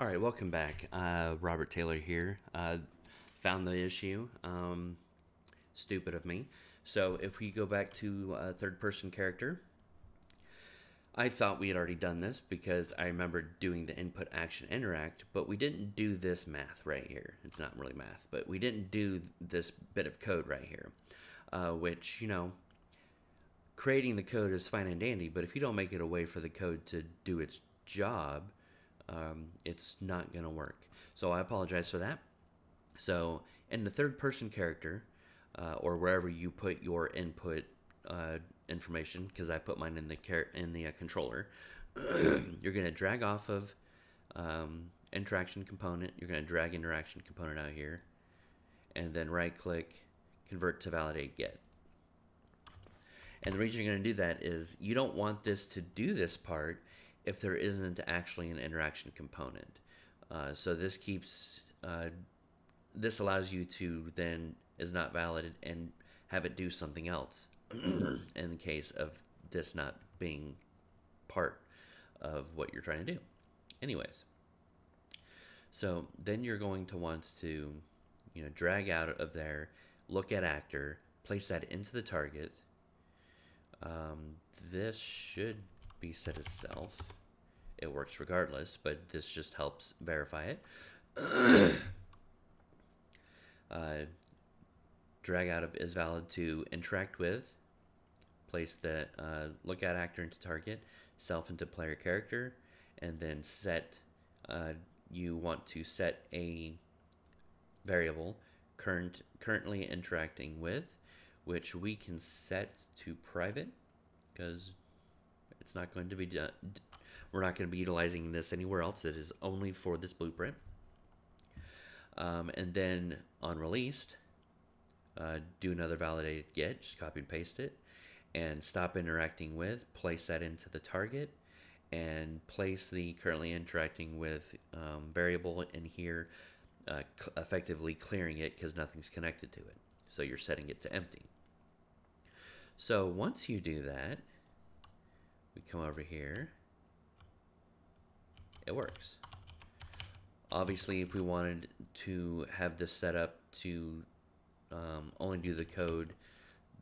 All right, welcome back. Uh, Robert Taylor here. Uh, found the issue. Um, stupid of me. So if we go back to uh, third person character, I thought we had already done this because I remember doing the input action interact, but we didn't do this math right here. It's not really math, but we didn't do this bit of code right here, uh, which, you know, creating the code is fine and dandy, but if you don't make it a way for the code to do its job, um, it's not going to work. So I apologize for that. So in the third person character, uh, or wherever you put your input uh, information, because I put mine in the car- in the uh, controller, you're going to drag off of um, interaction component. You're going to drag interaction component out here, and then right click, convert to validate get. And the reason you're going to do that is you don't want this to do this part if there isn't actually an interaction component. Uh, so this keeps, uh, this allows you to then is not valid and have it do something else in the case of this not being part of what you're trying to do. Anyways, so then you're going to want to, you know, drag out of there, look at actor, place that into the target. Um, this should be set as self. It works regardless, but this just helps verify it. uh, drag out of is valid to interact with, place the uh, look at actor into target, self into player character, and then set, uh, you want to set a variable current currently interacting with, which we can set to private because it's not going to be done. We're not going to be utilizing this anywhere else. It is only for this blueprint. Um, and then on released, uh, do another validated get, just copy and paste it, and stop interacting with, place that into the target, and place the currently interacting with um, variable in here, uh, effectively clearing it because nothing's connected to it. So you're setting it to empty. So once you do that, come over here, it works. Obviously, if we wanted to have this set up to um, only do the code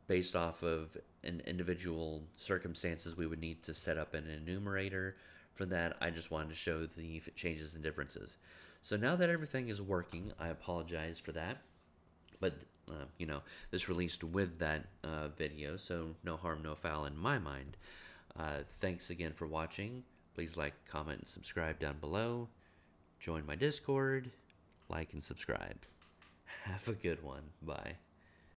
based off of an individual circumstances, we would need to set up an enumerator. For that, I just wanted to show the changes and differences. So now that everything is working, I apologize for that. But, uh, you know, this released with that uh, video, so no harm, no foul in my mind. Uh, thanks again for watching. Please like, comment, and subscribe down below. Join my Discord, like, and subscribe. Have a good one. Bye.